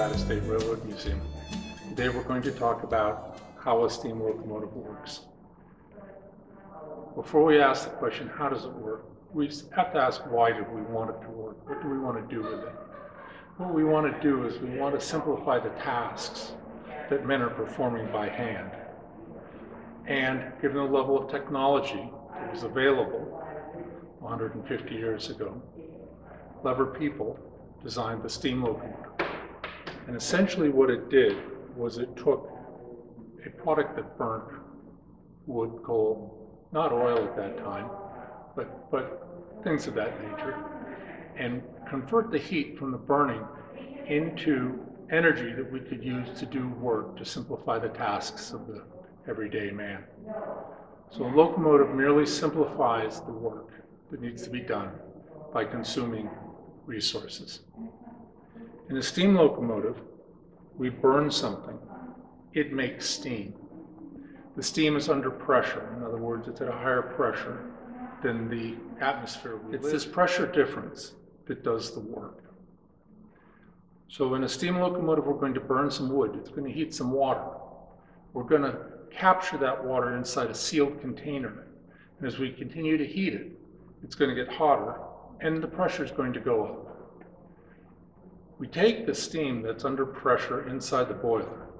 Nevada State Railroad Museum. Today we're going to talk about how a steam locomotive works. Before we ask the question, how does it work, we have to ask why do we want it to work? What do we want to do with it? What we want to do is we want to simplify the tasks that men are performing by hand. And given the level of technology that was available 150 years ago, clever people designed the steam locomotive. And essentially what it did was it took a product that burnt wood, coal, not oil at that time, but, but things of that nature, and convert the heat from the burning into energy that we could use to do work to simplify the tasks of the everyday man. So a locomotive merely simplifies the work that needs to be done by consuming resources. In a steam locomotive, we burn something, it makes steam. The steam is under pressure. In other words, it's at a higher pressure than the atmosphere. we It's this pressure difference that does the work. So in a steam locomotive, we're going to burn some wood. It's going to heat some water. We're going to capture that water inside a sealed container. And as we continue to heat it, it's going to get hotter and the pressure is going to go up. We take the steam that's under pressure inside the boiler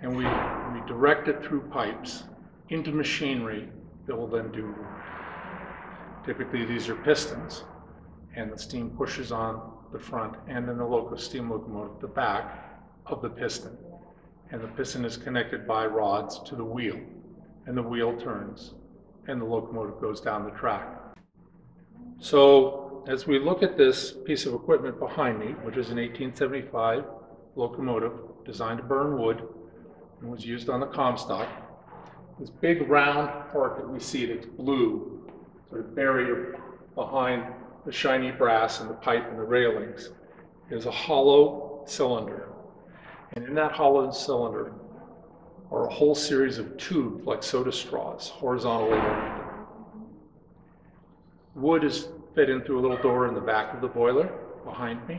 and we, we direct it through pipes into machinery that will then do work. Typically, these are pistons, and the steam pushes on the front and in the local steam locomotive the back of the piston. And the piston is connected by rods to the wheel, and the wheel turns, and the locomotive goes down the track. So as we look at this piece of equipment behind me, which is an 1875 locomotive designed to burn wood and was used on the Comstock, this big round part that we see that's blue, sort of barrier behind the shiny brass and the pipe and the railings, is a hollow cylinder. And in that hollow cylinder are a whole series of tubes like soda straws, horizontally. Wood is fed in through a little door in the back of the boiler behind me.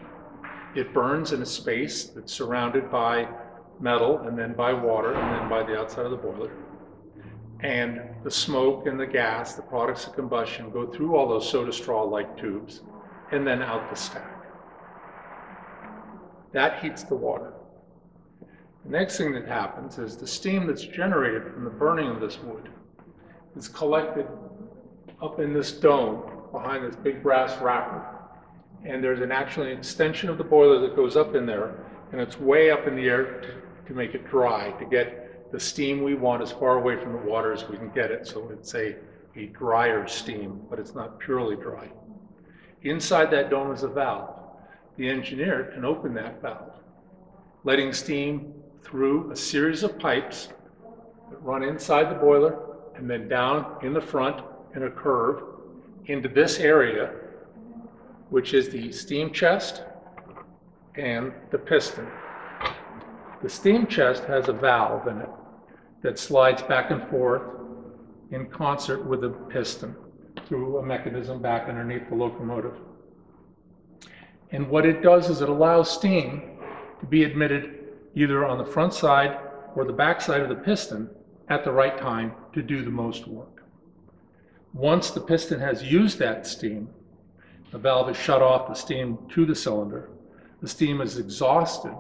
It burns in a space that's surrounded by metal and then by water and then by the outside of the boiler. And the smoke and the gas, the products of combustion, go through all those soda straw-like tubes and then out the stack. That heats the water. The next thing that happens is the steam that's generated from the burning of this wood is collected up in this dome behind this big brass wrapper. And there's an actually an extension of the boiler that goes up in there, and it's way up in the air to, to make it dry, to get the steam we want as far away from the water as we can get it. So it's a, a drier steam, but it's not purely dry. Inside that dome is a valve. The engineer can open that valve, letting steam through a series of pipes that run inside the boiler and then down in the front in a curve into this area, which is the steam chest and the piston. The steam chest has a valve in it that slides back and forth in concert with the piston through a mechanism back underneath the locomotive. And what it does is it allows steam to be admitted either on the front side or the back side of the piston at the right time to do the most work. Once the piston has used that steam, the valve is shut off the steam to the cylinder. The steam is exhausted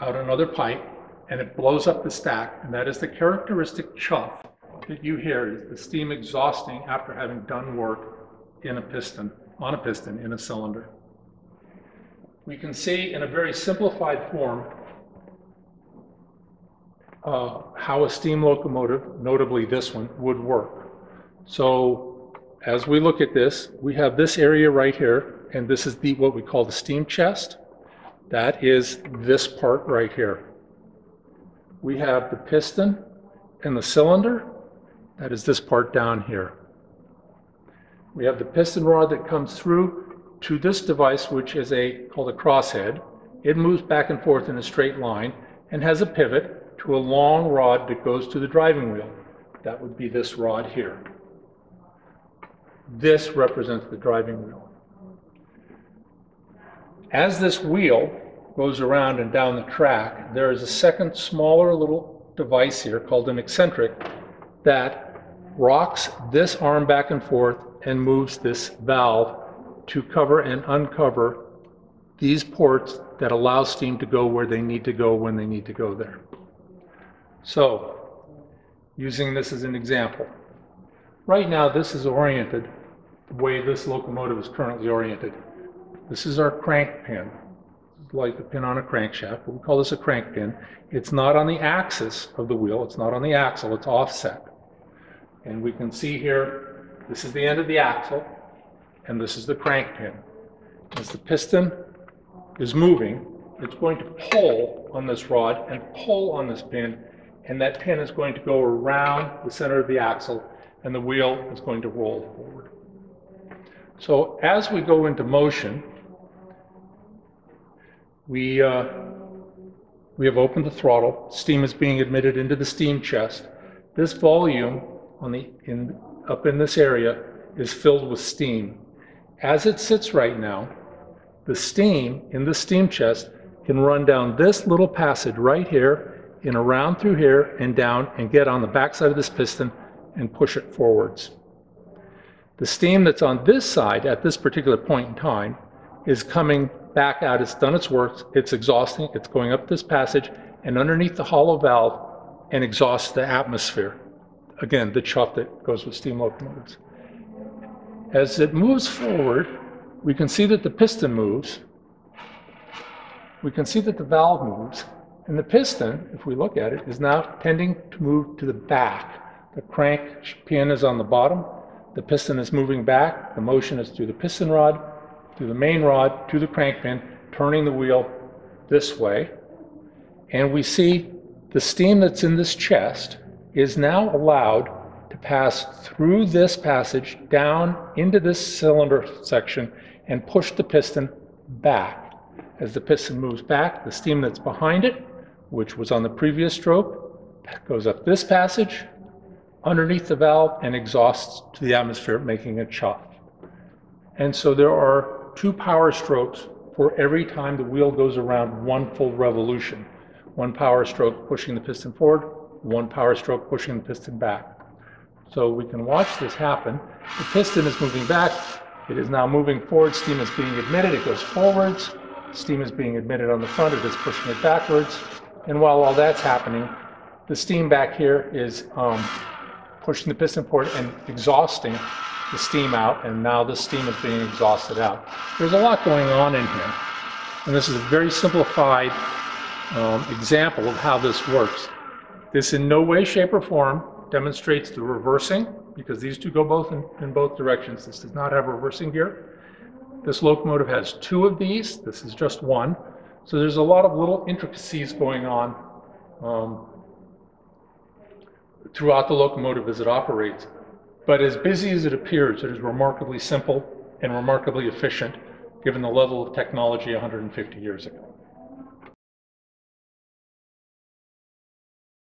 out another pipe and it blows up the stack. And that is the characteristic chuff that you hear, is the steam exhausting after having done work in a piston, on a piston in a cylinder. We can see in a very simplified form uh, how a steam locomotive, notably this one, would work. So as we look at this, we have this area right here, and this is the what we call the steam chest. That is this part right here. We have the piston and the cylinder. That is this part down here. We have the piston rod that comes through to this device, which is a called a crosshead. It moves back and forth in a straight line and has a pivot to a long rod that goes to the driving wheel. That would be this rod here. This represents the driving wheel. As this wheel goes around and down the track, there is a second smaller little device here called an eccentric that rocks this arm back and forth and moves this valve to cover and uncover these ports that allow steam to go where they need to go when they need to go there. So, using this as an example, right now this is oriented way this locomotive is currently oriented. This is our crank pin, like the pin on a crankshaft, we call this a crank pin. It's not on the axis of the wheel, it's not on the axle, it's offset. And we can see here, this is the end of the axle, and this is the crank pin. As the piston is moving, it's going to pull on this rod and pull on this pin, and that pin is going to go around the center of the axle, and the wheel is going to roll forward. So as we go into motion, we, uh, we have opened the throttle. Steam is being admitted into the steam chest. This volume on the, in, up in this area is filled with steam. As it sits right now, the steam in the steam chest can run down this little passage right here and around through here and down and get on the backside of this piston and push it forwards. The steam that's on this side at this particular point in time is coming back out. It's done its work. It's exhausting. It's going up this passage and underneath the hollow valve and exhausts the atmosphere. Again, the chuff that goes with steam locomotives. As it moves forward, we can see that the piston moves. We can see that the valve moves. And the piston, if we look at it, is now tending to move to the back. The crank pin is on the bottom. The piston is moving back. The motion is through the piston rod, through the main rod, to the crank pin, turning the wheel this way. And we see the steam that's in this chest is now allowed to pass through this passage down into this cylinder section and push the piston back. As the piston moves back, the steam that's behind it, which was on the previous stroke, goes up this passage, underneath the valve, and exhausts to the atmosphere, making a chuff. And so there are two power strokes for every time the wheel goes around one full revolution. One power stroke pushing the piston forward, one power stroke pushing the piston back. So we can watch this happen. The piston is moving back. It is now moving forward. Steam is being admitted. It goes forwards. Steam is being admitted on the front. It is pushing it backwards. And while all that's happening, the steam back here is um, pushing the piston port and exhausting the steam out. And now the steam is being exhausted out. There's a lot going on in here. And this is a very simplified um, example of how this works. This in no way, shape, or form demonstrates the reversing, because these two go both in, in both directions. This does not have reversing gear. This locomotive has two of these. This is just one. So there's a lot of little intricacies going on um, throughout the locomotive as it operates. But as busy as it appears, it is remarkably simple and remarkably efficient given the level of technology 150 years ago.